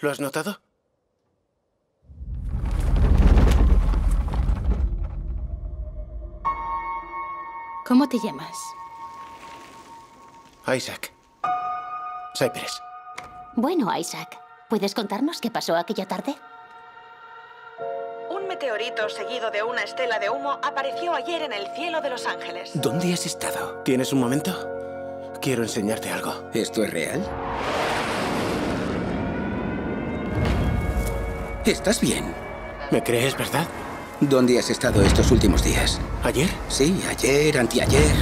¿Lo has notado? ¿Cómo te llamas? Isaac. Cypress. Bueno, Isaac, ¿puedes contarnos qué pasó aquella tarde? Un meteorito seguido de una estela de humo apareció ayer en el cielo de Los Ángeles. ¿Dónde has estado? ¿Tienes un momento? Quiero enseñarte algo. ¿Esto es real? ¿Estás bien? ¿Me crees, verdad? ¿Dónde has estado estos últimos días? ¿Ayer? Sí, ayer, anteayer.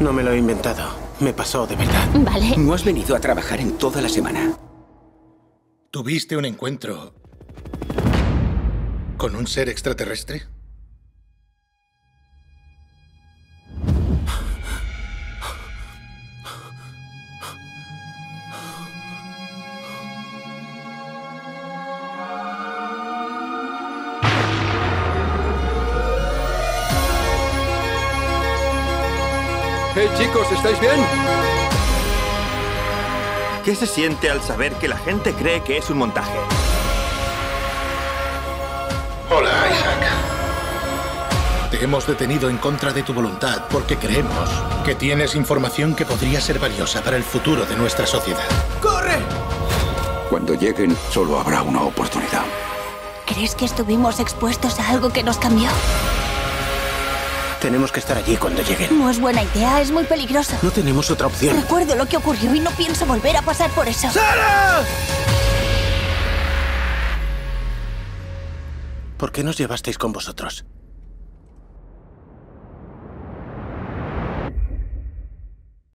No me lo he inventado. Me pasó de verdad. Vale. No has venido a trabajar en toda la semana. ¿Tuviste un encuentro con un ser extraterrestre? Hey chicos, ¿estáis bien? ¿Qué se siente al saber que la gente cree que es un montaje? Hola, Isaac. Te hemos detenido en contra de tu voluntad porque creemos que tienes información que podría ser valiosa para el futuro de nuestra sociedad. ¡Corre! Cuando lleguen, solo habrá una oportunidad. ¿Crees que estuvimos expuestos a algo que nos cambió? Tenemos que estar allí cuando lleguen. No es buena idea, es muy peligroso. No tenemos otra opción. Recuerdo lo que ocurrió y no pienso volver a pasar por eso. ¡Sara! ¿Por qué nos llevasteis con vosotros?